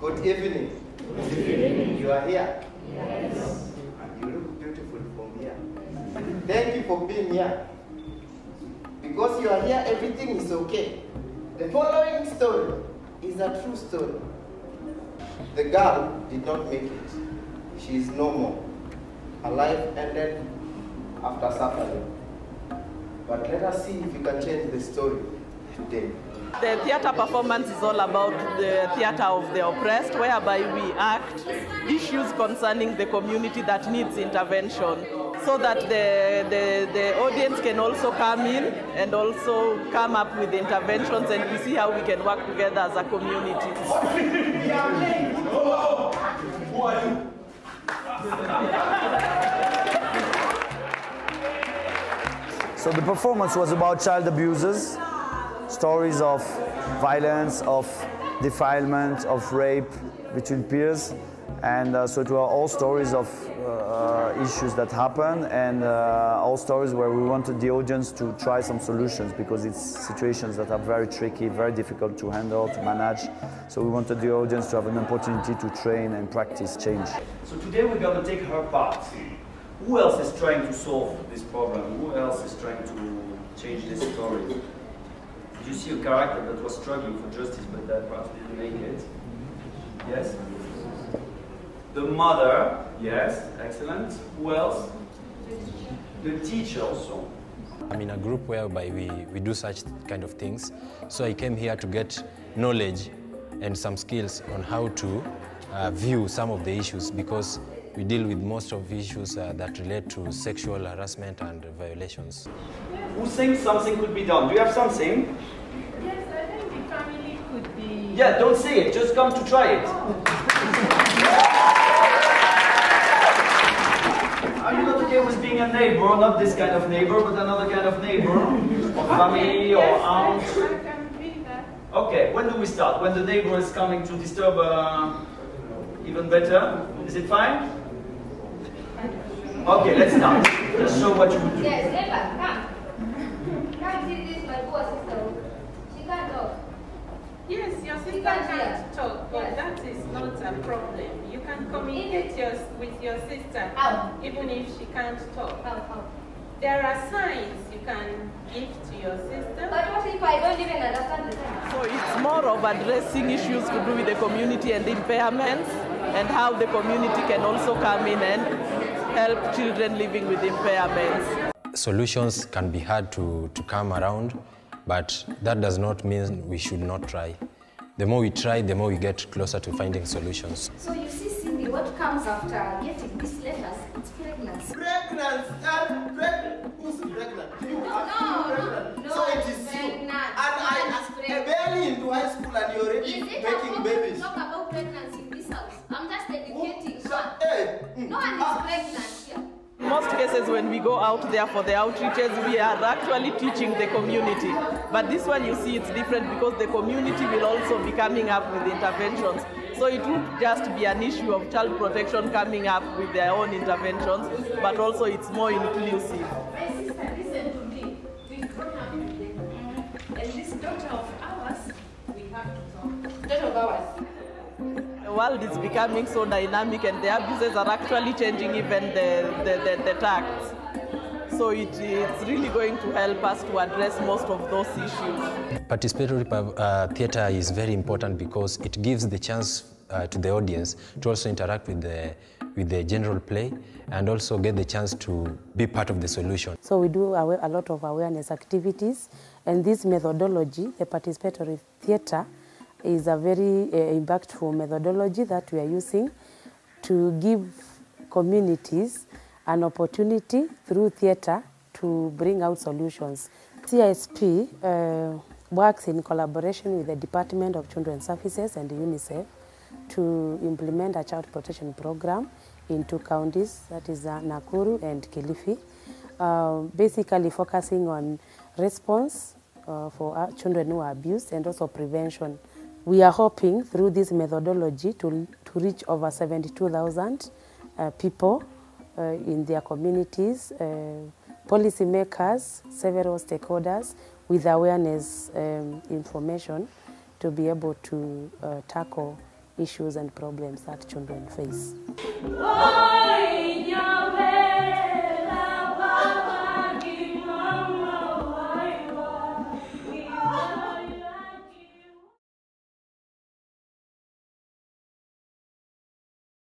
good evening. You are here? Yes. and you look beautiful from here. Thank you for being here. Because you are here everything is okay. The following story is a true story the girl did not make it. She is no more. Her life ended after suffering. But let us see if we can change the story today. The theatre performance is all about the theatre of the oppressed, whereby we act issues concerning the community that needs intervention, so that the, the, the audience can also come in and also come up with interventions, and we see how we can work together as a community. So the performance was about child abusers, stories of violence, of defilement, of rape between peers. And uh, so it were all stories of uh, issues that happen and uh, all stories where we wanted the audience to try some solutions because it's situations that are very tricky, very difficult to handle, to manage. So we wanted the audience to have an opportunity to train and practice change. So today we're going to take her part. Who else is trying to solve this problem? Who else is trying to change this story? Did you see a character that was struggling for justice but that perhaps didn't make it? Yes? The mother, yes, excellent. Who else? The teacher also. I'm in a group whereby we, we do such kind of things. So I came here to get knowledge and some skills on how to uh, view some of the issues because we deal with most of issues uh, that relate to sexual harassment and violations. Who thinks something could be done? Do you have something? Yes, I think the family could be. Yeah, don't say it, just come to try it. Are you not okay with being a neighbor? Not this kind of neighbor, but another kind of neighbor? Or family or aunt? I, I can be. Okay, when do we start? When the neighbor is coming to disturb uh, even better? Is it fine? Okay, let's start. Just show what you would do. Yes, Eva, come. Come see this, my poor sister. She can't talk. Yes, your sister can't can't hear. talk, but Yes. that is not a problem. You can communicate your, with your sister, How? even if she can't talk. How, how? There are signs you can give to your sister. But what if I don't even understand the sign? So it's more of addressing issues to do with the community and impairments, and how the community can also come in and help children living with impairments. Solutions can be hard to, to come around, but that does not mean we should not try. The more we try, the more we get closer to finding solutions. So you see, Cindy, what comes after getting these letters? It's pregnancy. Pregnancy? uh, pregnant. Who's pregnant? You are No, pregnant. no, so it is pregnant. you. And No I, one is I barely into high school and you're already Is it making appropriate babies. to talk about pregnancy in this house? I'm just educating So, her. hey, No one is ah, pregnant here. Most cases, when we go out there for the outreaches, we are actually teaching the community. But this one, you see, it's different because the community will also be coming up with interventions. So it won't just be an issue of child protection coming up with their own interventions, but also it's more inclusive. The world is becoming so dynamic and the abuses are actually changing even the, the, the, the. So it, it's really going to help us to address most of those issues. Participatory uh, theatre is very important because it gives the chance uh, to the audience to also interact with the, with the general play and also get the chance to be part of the solution. So we do a lot of awareness activities, and this methodology, the participatory theatre, is a very uh, impactful methodology that we are using to give communities an opportunity through theatre to bring out solutions. CISP uh, works in collaboration with the Department of Children's Services and UNICEF to implement a child protection program in two counties, that is uh, Nakuru and Kilifi, uh, basically focusing on response uh, for uh, children who are abused and also prevention We are hoping through this methodology to, to reach over 72,000 uh, people in their communities, uh, policymakers, several stakeholders with awareness um, information to be able to uh, tackle issues and problems that children face.